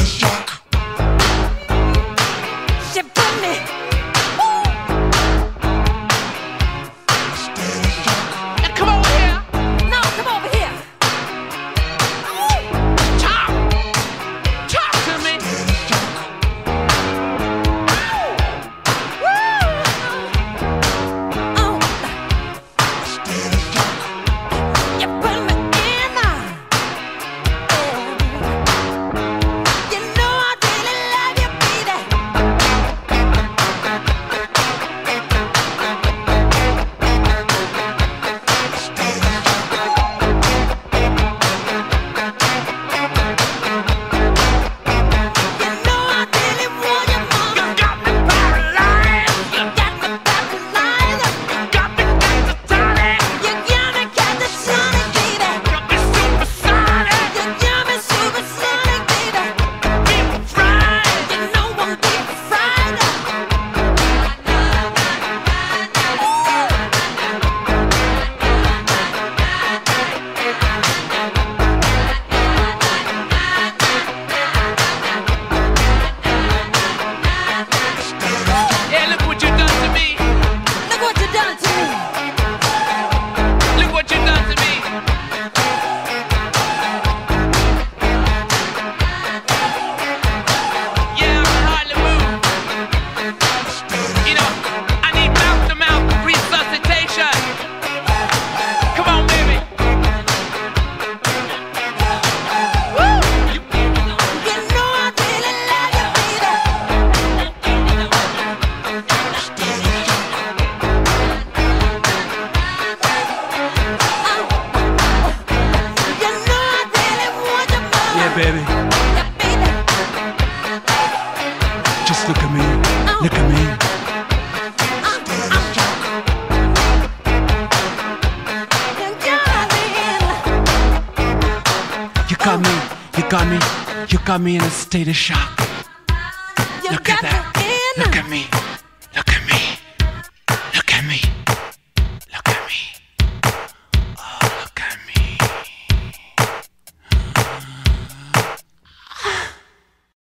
a shot. Baby. Just look at me, look at me. You got me, you got me, you got me in a state of shock. Look at that, look at me.